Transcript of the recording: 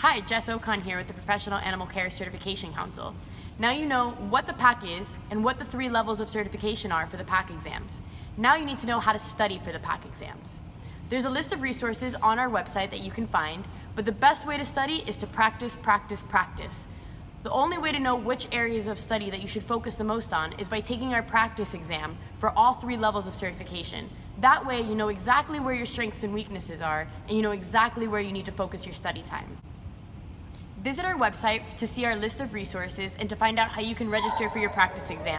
Hi, Jess Okon here with the Professional Animal Care Certification Council. Now you know what the PAC is and what the three levels of certification are for the PAC exams. Now you need to know how to study for the PAC exams. There's a list of resources on our website that you can find, but the best way to study is to practice, practice, practice. The only way to know which areas of study that you should focus the most on is by taking our practice exam for all three levels of certification. That way you know exactly where your strengths and weaknesses are, and you know exactly where you need to focus your study time. Visit our website to see our list of resources and to find out how you can register for your practice exam.